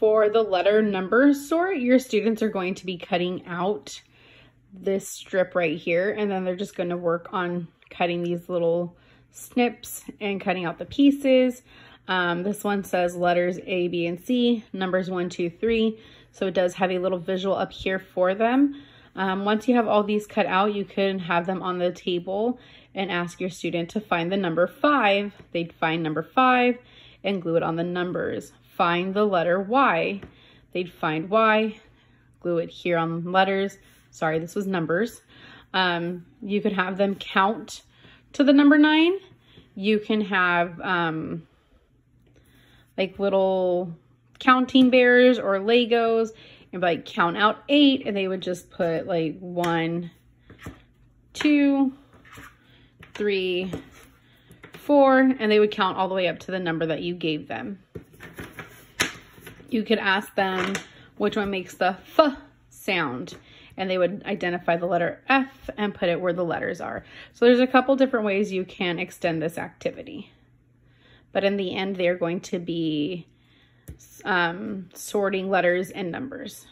For the letter number sort, your students are going to be cutting out this strip right here, and then they're just going to work on cutting these little snips and cutting out the pieces. Um, this one says letters A, B, and C, numbers one, two, three. So it does have a little visual up here for them. Um, once you have all these cut out, you can have them on the table and ask your student to find the number five. They'd find number five and glue it on the numbers. Find the letter Y. They'd find Y, glue it here on letters. Sorry, this was numbers. Um, you could have them count to the number nine. You can have um, like little counting bears or Legos and like count out eight and they would just put like one, two, three, four, and they would count all the way up to the number that you gave them. You could ask them which one makes the f sound and they would identify the letter F and put it where the letters are. So there's a couple different ways you can extend this activity. But in the end, they're going to be um, sorting letters and numbers.